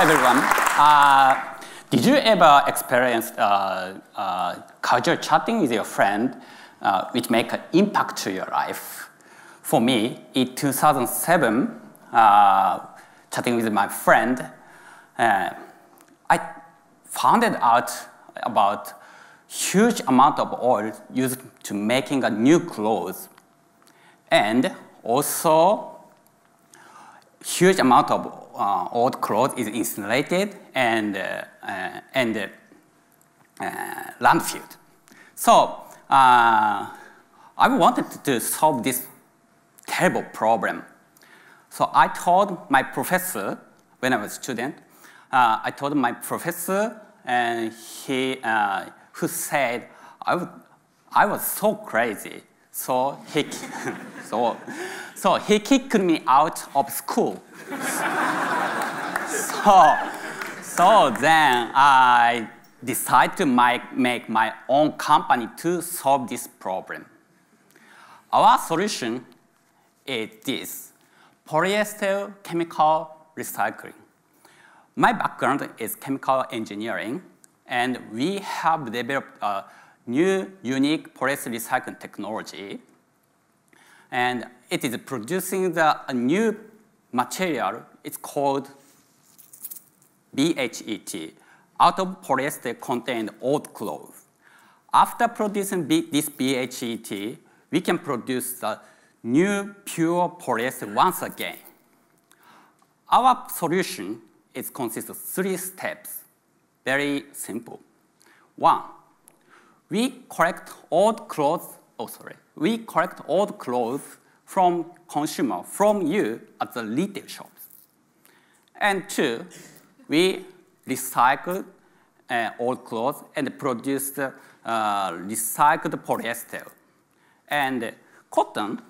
Everyone. Uh, did you ever experience uh, uh, casual chatting with your friend uh, which make an impact to your life? For me, in 2007, uh, chatting with my friend, uh, I found out about huge amount of oil used to making a new clothes and also huge amount of uh, old clothes is incinerated and, uh, uh, and uh, landfilled. So uh, I wanted to solve this terrible problem. So I told my professor when I was a student, uh, I told my professor and he, who said, I, I was so crazy. So he, so, so he kicked me out of school. so, so then I decided to make, make my own company to solve this problem. Our solution is this, polyester chemical recycling. My background is chemical engineering, and we have developed a new unique polyester recycling technology. And it is producing the, a new material. It's called BHET, out of polyester contained old clothes. After producing B this BHET, we can produce the new pure polyester once again. Our solution is consists of three steps, very simple. One, we collect old clothes, oh sorry, we collect old clothes from consumer, from you at the retail shops. And two, we recycle uh, old clothes and produce uh, recycled polyester. And cotton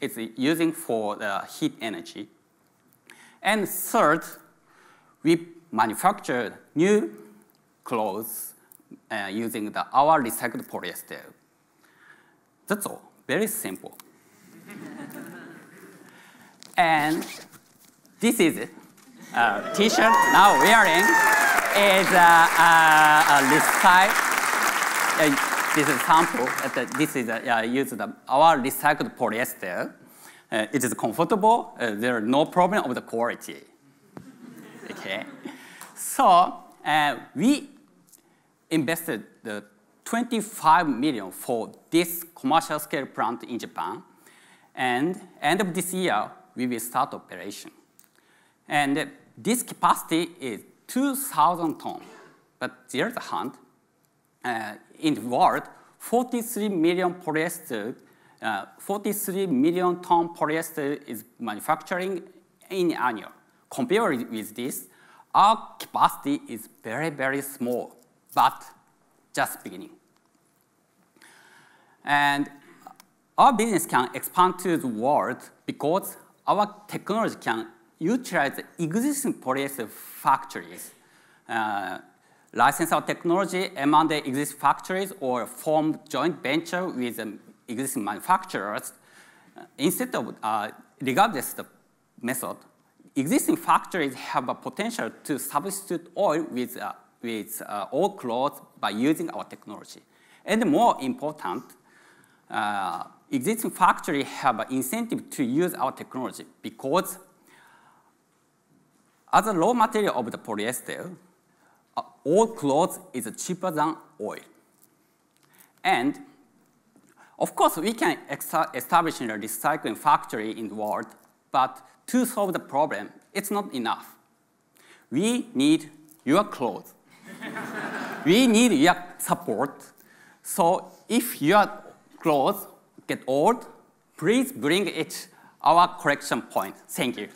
is using for the heat energy. And third, we manufacture new clothes uh, using the, our recycled polyester. That's all, very simple. and this is it uh, t-shirt now wearing is a, a, a recycled, uh, this is sample, uh, this is uh, used our recycled polyester. Uh, it is comfortable, uh, there are no problem of the quality. okay, so uh, we invested the 25 million for this commercial scale plant in Japan, and end of this year, we will start operation. And this capacity is 2,000 tons. But the other hand, uh, in the world, 43 million polyester, uh, 43 million ton polyester is manufacturing in annual. Compared with this, our capacity is very, very small, but just beginning. And our business can expand to the world because our technology can utilize existing polyester factories, uh, license our technology among the existing factories or form joint venture with existing manufacturers. Instead of, uh, regardless the method, existing factories have a potential to substitute oil with, uh, with uh, old clothes by using our technology. And more important, uh, existing factories have an incentive to use our technology because as a raw material of the polyester, uh, all clothes is cheaper than oil. And of course, we can establish a recycling factory in the world, but to solve the problem, it's not enough. We need your clothes. We need your support. So if your clothes get old, please bring it our collection point. Thank you.